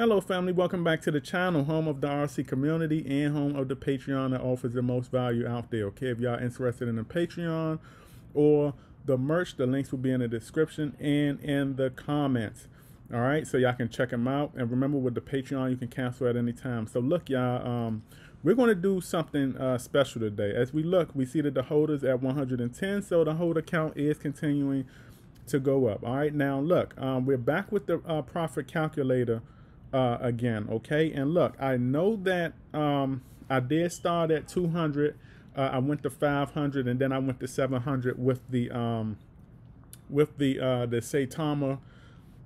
Hello family, welcome back to the channel, home of the RC community and home of the Patreon that offers the most value out there. Okay, if y'all interested in the Patreon or the merch, the links will be in the description and in the comments. All right, so y'all can check them out. And remember with the Patreon, you can cancel at any time. So look, y'all, um, we're going to do something uh, special today. As we look, we see that the holder's at 110, so the holder count is continuing to go up. All right, now look, um, we're back with the uh, profit calculator uh, again, okay? And look, I know that um, I did start at 200. Uh, I went to 500, and then I went to 700 with the um, with the uh, the Saitama.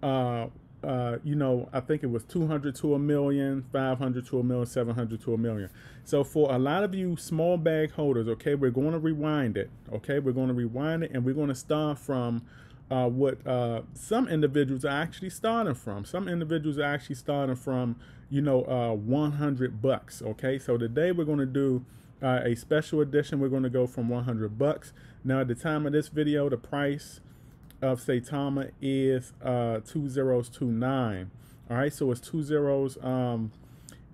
Uh, uh, you know, I think it was 200 to a million, 500 to a million, 700 to a million. So for a lot of you small bag holders, okay, we're going to rewind it. Okay, we're going to rewind it, and we're going to start from uh, what uh, some individuals are actually starting from. Some individuals are actually starting from, you know, uh, 100 bucks. Okay, so today we're going to do uh, a special edition. We're going to go from 100 bucks. Now, at the time of this video, the price of Saitama is uh, two zeros two nine. All right, so it's two zeros. Um,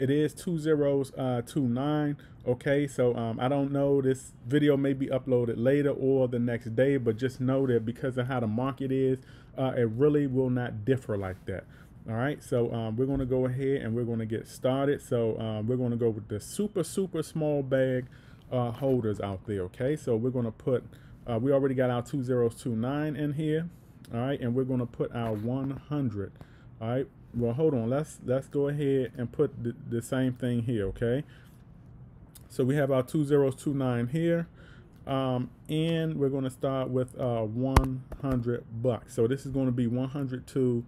it is two zeros uh, two nine. Okay, so um, I don't know. This video may be uploaded later or the next day, but just know that because of how the market is, uh, it really will not differ like that. All right, so um, we're going to go ahead and we're going to get started. So um, we're going to go with the super, super small bag uh, holders out there. Okay, so we're going to put, uh, we already got our two zeros two nine in here. All right, and we're going to put our 100. All right, well, hold on. Let's let's go ahead and put the, the same thing here. Okay. So we have our two zeros, two nine here. Um, and we're going to start with uh, 100 bucks. So this is going to be 100 to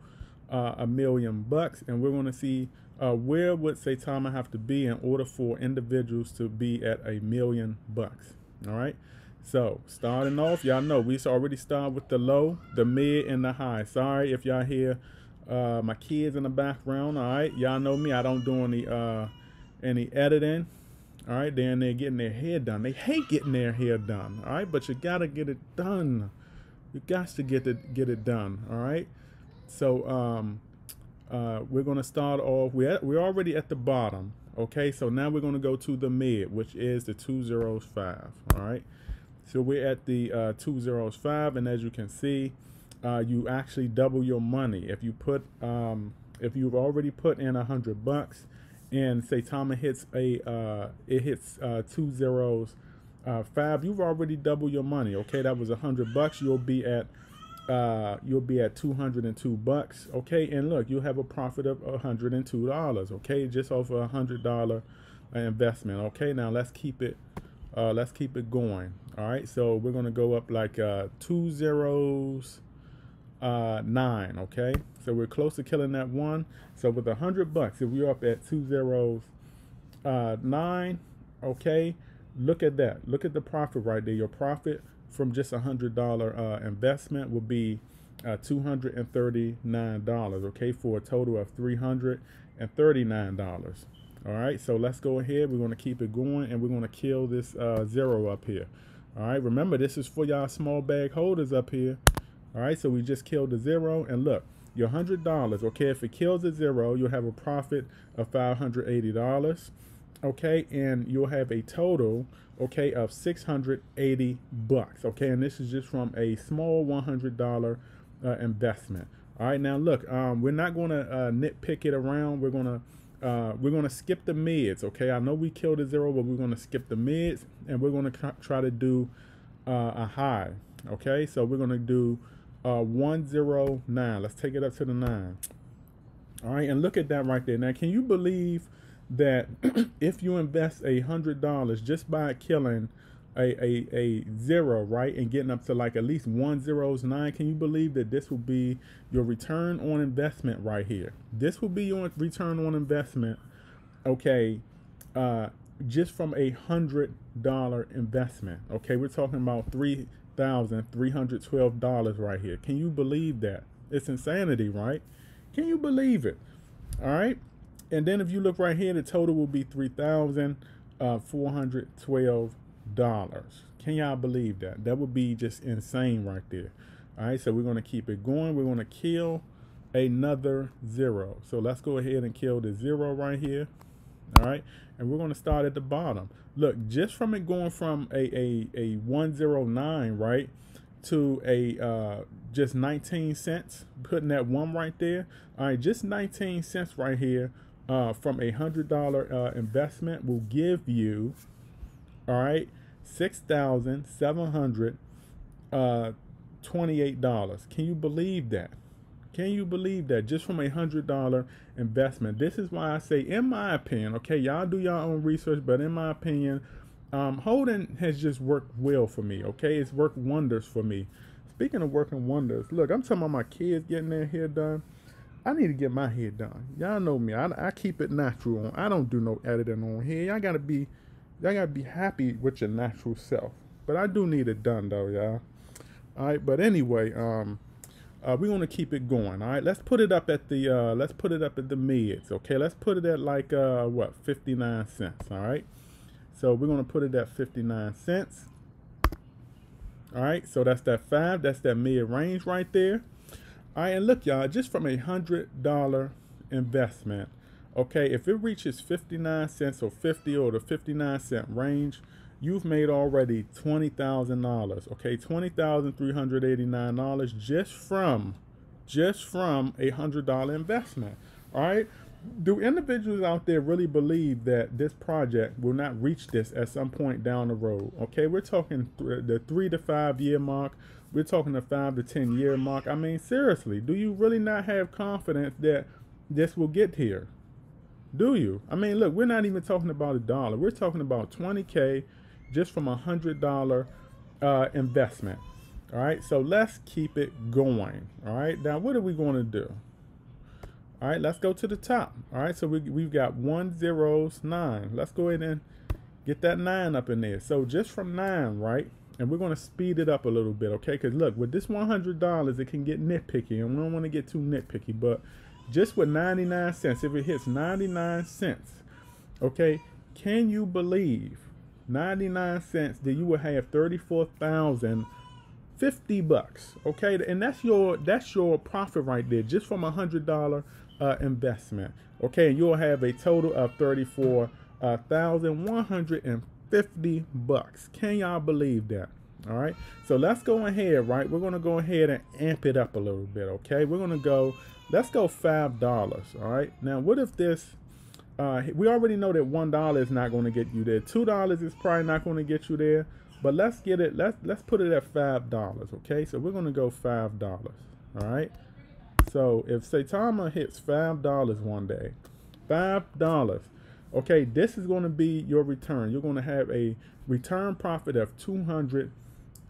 uh, a million bucks. And we're going to see uh, where would Saitama have to be in order for individuals to be at a million bucks. All right. So starting off, y'all know we already start with the low, the mid, and the high. Sorry if y'all hear uh, my kids in the background. All right. Y'all know me. I don't do any, uh, any editing. All right, they're getting their hair done. They hate getting their hair done. All right, but you gotta get it done. You got to get it get it done. All right. So um, uh, we're gonna start off. We're we're already at the bottom. Okay, so now we're gonna go to the mid, which is the two zeros five. All right. So we're at the uh, two zeros five, and as you can see, uh, you actually double your money if you put um, if you've already put in a hundred bucks and Saitama hits a uh, it hits uh, two zeros uh, five, you've already doubled your money. Okay, that was a hundred bucks. You'll be at uh, you'll be at two hundred and two bucks. Okay, and look, you'll have a profit of a hundred and two dollars. Okay, just over a hundred dollar investment. Okay, now let's keep it uh, let's keep it going. All right, so we're gonna go up like uh, two zeros uh, nine. Okay, so we're close to killing that one. So with a hundred bucks, if we're up at two zeros uh, nine, okay, look at that. Look at the profit right there. Your profit from just a hundred dollar uh, investment will be uh, two hundred and thirty nine dollars. Okay, for a total of three hundred and thirty nine dollars. All right, so let's go ahead. We're going to keep it going, and we're going to kill this uh, zero up here. All right, remember this is for y'all small bag holders up here. All right, so we just killed the zero. And look, your $100, okay, if it kills a zero, you'll have a profit of $580, okay? And you'll have a total, okay, of 680 bucks, okay? And this is just from a small $100 uh, investment. All right, now look, um, we're not going to uh, nitpick it around. We're going to uh, we're going to skip the mids, okay? I know we killed a zero, but we're going to skip the mids, and we're going to try to do uh, a high, okay? So we're going to do uh, 109. Let's take it up to the 9. All right, and look at that right there. Now, can you believe that if you invest a $100 just by killing a, a, a zero, right, and getting up to like at least one zeros nine, can you believe that this will be your return on investment right here? This will be your return on investment, okay, uh, just from a hundred dollar investment. Okay, we're talking about three $1,312 right here. Can you believe that? It's insanity, right? Can you believe it? All right. And then if you look right here, the total will be $3,412. Uh, Can y'all believe that? That would be just insane right there. All right. So we're going to keep it going. We're going to kill another zero. So let's go ahead and kill the zero right here. All right. And we're going to start at the bottom. Look, just from it going from a, a, a 109, right, to a uh, just 19 cents, putting that one right there. All right, just 19 cents right here uh, from a hundred dollar uh, investment will give you, all right, six thousand seven hundred uh, twenty-eight dollars. Can you believe that? Can you believe that just from a hundred dollar investment? This is why I say, in my opinion, okay, y'all do your own research, but in my opinion, um, Holding has just worked well for me. Okay, it's worked wonders for me. Speaking of working wonders, look, I'm talking about my kids getting their hair done. I need to get my hair done. Y'all know me. I, I keep it natural. On. I don't do no editing on here. Y'all gotta be, y'all gotta be happy with your natural self. But I do need it done though, y'all. All right. But anyway, um, uh, we're gonna keep it going. All right. Let's put it up at the, uh, let's put it up at the mids. Okay. Let's put it at like, uh, what, 59 cents. All right. So we're gonna put it at 59 cents. All right. So that's that five. That's that mid range right there. All right, and look, y'all, just from a hundred dollar investment, okay, if it reaches 59 cents or 50 or the 59 cent range, you've made already $20,000, okay, $20,389 just from, just from a hundred dollar investment. All right. Do individuals out there really believe that this project will not reach this at some point down the road? Okay, we're talking th the three to five year mark we're talking the five to ten year mark. I mean, seriously, do you really not have confidence that this will get here? Do you? I mean, look, we're not even talking about a dollar. We're talking about 20K just from a hundred dollar uh, investment. All right, so let's keep it going. All right, now what are we going to do? All right, let's go to the top. All right, so we, we've got one zeros nine. Let's go ahead and get that nine up in there. So just from nine, right? and we're going to speed it up a little bit, okay? Because look, with this $100, it can get nitpicky, and we don't want to get too nitpicky, but just with 99 cents, if it hits 99 cents, okay, can you believe 99 cents that you will have 34,050 bucks, okay? And that's your that's your profit right there, just from a hundred dollar uh, investment, okay? And you'll have a total of 34,150 uh, 50 bucks. Can y'all believe that? All right. So let's go ahead, right? We're to go ahead and amp it up a little bit, okay? We're to go, let's go $5, all right? Now, what if this, uh, we already know that $1 is not going to get you there. $2 is probably not going to get you there. But let's get it, let's, let's put it at $5, okay? So we're going to go $5, all right? So if Saitama hits $5 one day, $5, Okay, this is going to be your return. You're going to have a return profit of two hundred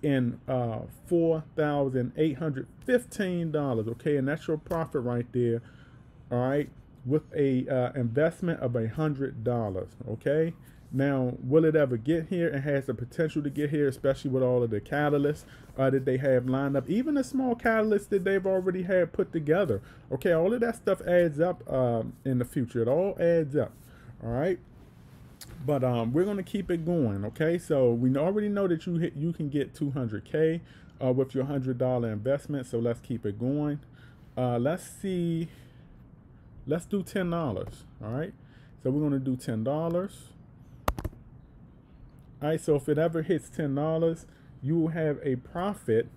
and uh, four thousand eight hundred fifteen dollars. Okay, and that's your profit right there. All right, with a uh, investment of a hundred dollars. Okay. Now, will it ever get here? It has the potential to get here, especially with all of the catalysts uh, that they have lined up, even the small catalysts that they've already had put together. Okay, all of that stuff adds up um, in the future. It all adds up all right but um, we're to keep it going okay so we already know that you hit you can get 200k uh, with your hundred dollar investment so let's keep it going uh, let's see let's do ten dollars all right so we're going to do ten dollars all right so if it ever hits ten dollars you will have a profit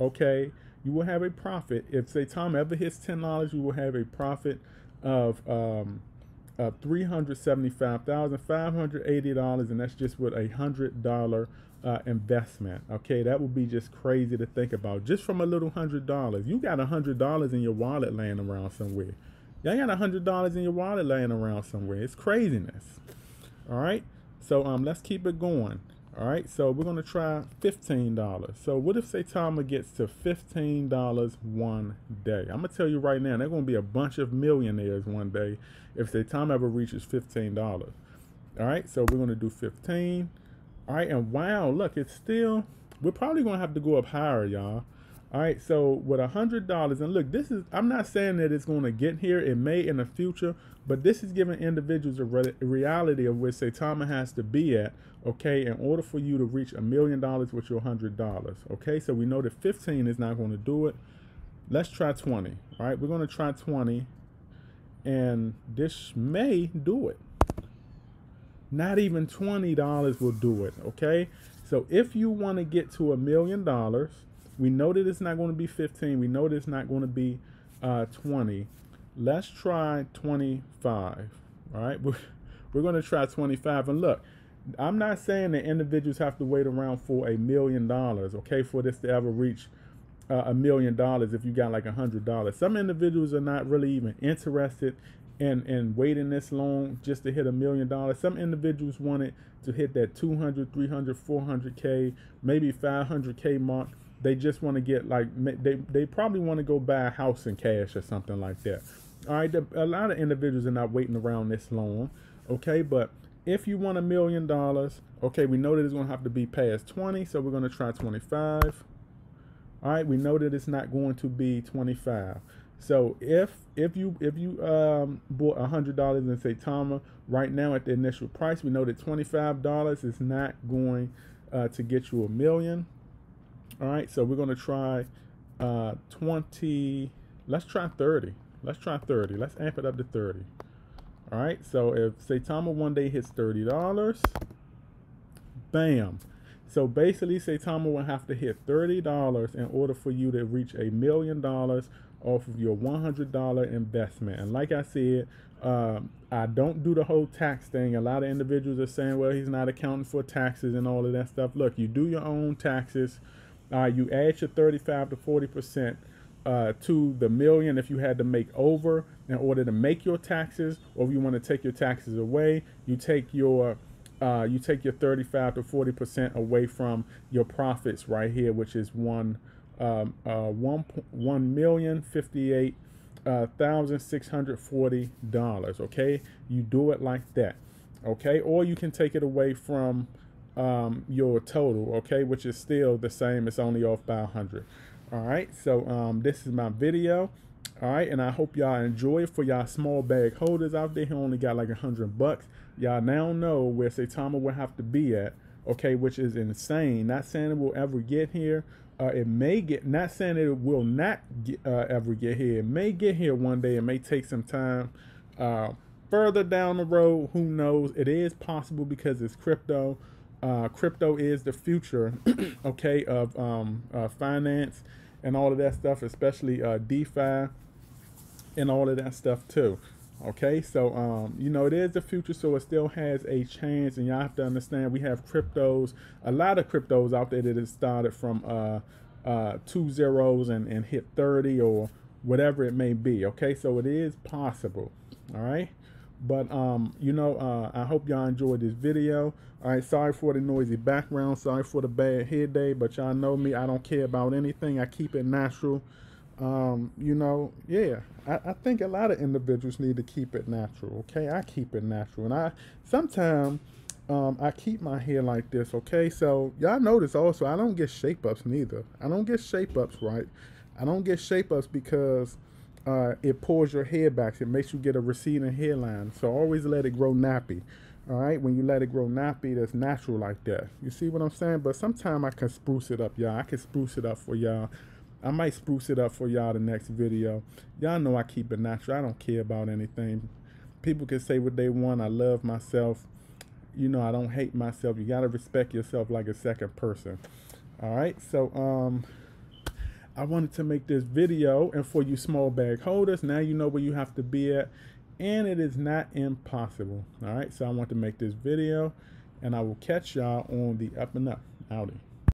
okay you will have a profit if Saitama ever hits ten dollars you will have a profit of um, uh, $375,580, and that's just with a $100 uh, investment. Okay, that would be just crazy to think about. Just from a little $100. You got a $100 in your wallet laying around somewhere. Y'all got a $100 in your wallet laying around somewhere. It's craziness. All right, so um, let's keep it going. All right, so we're gonna try $15. So what if Saitama gets to $15 one day? I'm gonna tell you right now, they're gonna be a bunch of millionaires one day if Saitama ever reaches $15. All right, so we're gonna do 15. All right, and wow, look, it's still, we're probably gonna have to go up higher, y'all. All right, so with a hundred dollars, and look, this is I'm not saying that it's going to get here. It may in the future, but this is giving individuals a, re reality of where Saitama has to be at, okay, in order for you to reach a million dollars with your hundred dollars. Okay, so we know that 15 is not going to do it. let's try 20. All right, we're going to try 20, and this may do it. Not even $20 will do it, okay? So if you want to get to a million dollars, we know that it's not going to be 15. We know that it's not going to be uh, 20. Let's try 25. All right, we're, we're going to try 25. And look, I'm not saying that individuals have to wait around for a million dollars, okay, for this to ever reach uh, a million dollars if you got like a hundred dollars. Some individuals are not really even interested in, in waiting this long just to hit a million dollars. Some individuals wanted to hit that 200, 300, 400K, maybe 500K mark. They just want to get like, they, they probably want to go buy a house in cash or something like that. All right, a lot of individuals are not waiting around this long, okay, but if you want a million dollars, okay, we know that it's going to have to be past 20, so we're going to try 25. All right, we know that it's not going to be 25. So if if you if you um, bought a hundred dollars in Saitama right now at the initial price, we know that twenty five dollars is not going uh, to get you a million. All right, so we're going to try uh, twenty. Let's try thirty. Let's try thirty. Let's amp it up to thirty. All right, so if Saitama one day hits thirty dollars, bam. So basically, Saitama will have to hit thirty dollars in order for you to reach a million dollars off of your $100 investment. And like I said, um, I don't do the whole tax thing. A lot of individuals are saying, well, he's not accounting for taxes and all of that stuff. Look, you do your own taxes. Uh, you add your 35 to 40% uh, to the million if you had to make over in order to make your taxes, or if you want to take your taxes away, you take your uh, you take your 35 to 40 percent away from your profits right here, which is one um, uh, one one million fifty eight uh, thousand six hundred forty dollars. Okay, you do it like that. Okay, or you can take it away from um, your total. Okay, which is still the same. It's only off by a hundred. All right, so um, this is my video. All right, and I hope y'all enjoy it for y'all small bag holders out there who only got like a hundred bucks. Y'all now know where Saitama will have to be at. Okay, which is insane. Not saying it will ever get here, uh, it may get, not saying it will not get, uh, ever get here. It may get here one day. It may take some time. Uh, further down the road, who knows? It is possible because it's crypto. Uh, crypto is the future, okay, of um, uh, finance and all of that stuff, especially uh, DeFi and all of that stuff too. Okay, so um, you know it is the future, so it still has a chance, and y'all have to understand we have cryptos, a lot of cryptos out there that have started from uh, uh, two zeros and, and hit 30 or whatever it may be. Okay, so it is possible. All right, but um, you know, uh, I hope y'all enjoyed this video. All right, sorry for the noisy background, sorry for the bad head day, but y'all know me, I don't care about anything. I keep it natural um, you know, yeah, I, I, think a lot of individuals need to keep it natural. Okay, I keep it natural, and I sometimes um, I keep my hair like this. Okay, so y'all notice also I don't get shape ups neither. I don't get shape ups right. I don't get shape ups because uh, it pulls your hair back. It makes you get a receding hairline. So always let it grow nappy. All right, when you let it grow nappy, that's natural like that. You see what I'm saying? But sometimes I can spruce it up, y'all. I can spruce it up for y'all I might spruce it up for y'all the next video. Y'all know I keep it natural. I don't care about anything. People can say what they want. I love myself. You know, I don't hate myself. You got to respect yourself like a second person. All right. So, um, I wanted to make this video. And for you small bag holders, now you know where you have to be at. And it is not impossible. All right. So I want to make this video. And I will catch y'all on the up and up. Howdy.